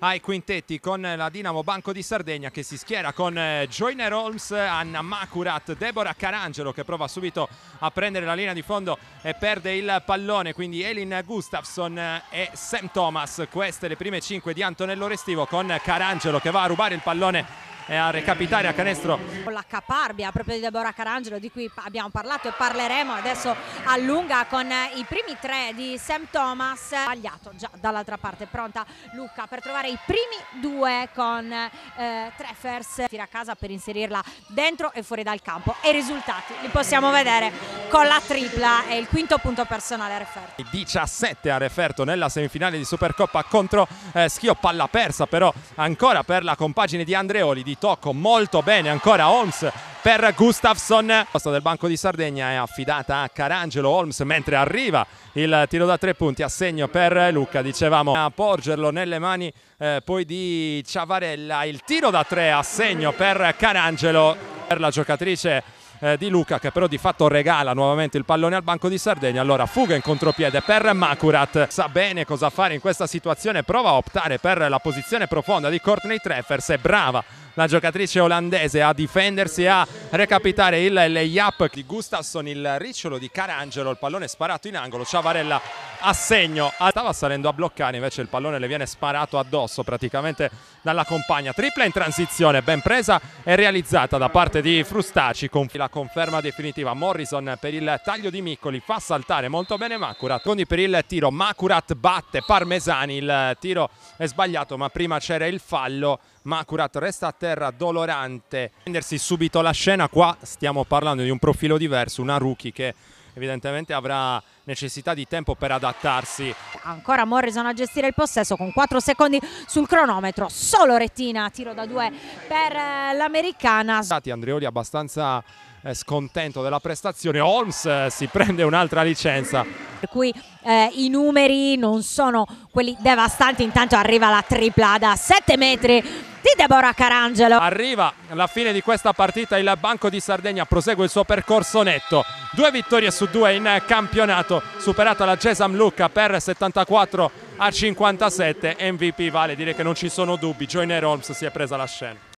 ai quintetti con la Dinamo Banco di Sardegna che si schiera con eh, Joyner Holmes, Anna Macurat, Deborah Carangelo che prova subito a prendere la linea di fondo e perde il pallone, quindi Elin Gustafsson e Sam Thomas, queste le prime 5 di Antonello Restivo con Carangelo che va a rubare il pallone e a recapitare a canestro. Con la caparbia proprio di Deborah Carangelo di cui abbiamo parlato e parleremo adesso a lunga con i primi tre di Sam Thomas. Sbagliato già dall'altra parte, pronta Luca per trovare i primi due con eh, Treffers. Tira a casa per inserirla dentro e fuori dal campo e i risultati li possiamo vedere con la tripla e il quinto punto personale a Referto. 17 a Referto nella semifinale di Supercoppa contro eh, Schio, palla persa però ancora per la compagine di Andreoli di tocco molto bene ancora Holmes per Gustafsson. La posta del banco di Sardegna è affidata a Carangelo Holmes mentre arriva il tiro da tre punti a segno per Luca. Dicevamo a porgerlo nelle mani eh, poi di Ciavarella. Il tiro da tre a segno per Carangelo per la giocatrice eh, di Luca che però di fatto regala nuovamente il pallone al banco di Sardegna allora fuga in contropiede per Macurat sa bene cosa fare in questa situazione prova a optare per la posizione profonda di Courtney Treffers è brava la giocatrice olandese a difendersi a recapitare il layup. Di Gustafsson il ricciolo di Carangelo il pallone sparato in angolo. Ciavarella a segno stava salendo a bloccare invece il pallone le viene sparato addosso praticamente dalla compagna. Tripla in transizione ben presa e realizzata da parte di Frustaci. Con la conferma definitiva. Morrison per il taglio di Miccoli fa saltare molto bene Macurat. Quindi per il tiro Macurat batte Parmesani. Il tiro è sbagliato ma prima c'era il fallo Macurat resta a terra dolorante prendersi subito la scena qua stiamo parlando di un profilo diverso una rookie che evidentemente avrà necessità di tempo per adattarsi. Ancora Morrison a gestire il possesso con 4 secondi sul cronometro, solo Rettina, tiro da 2 per eh, l'americana. Andreoli abbastanza eh, scontento della prestazione, Holmes eh, si prende un'altra licenza. Per cui eh, i numeri non sono quelli devastanti, intanto arriva la tripla da 7 metri Deborah Carangelo. Arriva alla fine di questa partita il Banco di Sardegna prosegue il suo percorso netto. Due vittorie su due in campionato, superata la Gesam Lucca per 74 a 57. MVP vale dire che non ci sono dubbi, Joyner Holmes si è presa la scena.